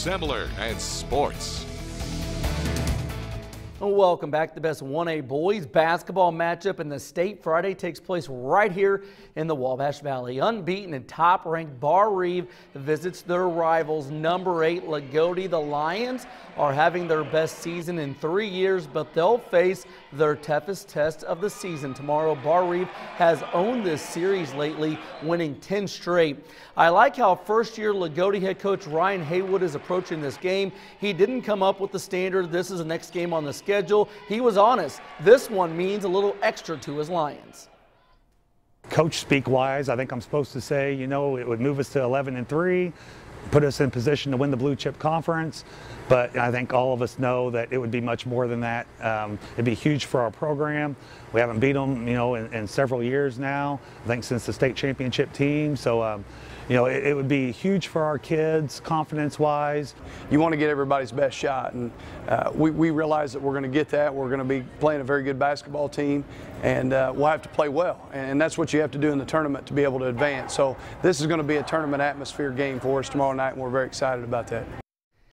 Semler and sports. Welcome back. To the best 1A boys basketball matchup in the state Friday takes place right here in the Wabash Valley. Unbeaten and top-ranked Barr-Reeve visits their rivals number 8 Loogootee. The Lions are having their best season in three years, but they'll face their toughest test of the season tomorrow. Barr-Reeve has owned this series lately, winning 10 straight. I like how first-year Loogootee head coach Ryan Haywood is approaching this game. He didn't come up with the standard. This is the next game on the schedule schedule. He was honest. This one means a little extra to his Lions. Coach speak wise, I think I'm supposed to say, you know, it would move us to 11 and 3, put us in position to win the blue chip conference. But I think all of us know that it would be much more than that. Um, it'd be huge for our program. We haven't beat them, you know, in, in several years now. I think since the state championship team. So, um, you know, it, it, would be huge for our kids, confidence-wise. You want to get everybody's best shot, and uh, we, we realize that we're going to get that. We're going to be playing a very good basketball team, and uh, we'll have to play well. And that's what you have to do in the tournament to be able to advance. So this is going to be a tournament atmosphere game for us tomorrow night, and we're very excited about that.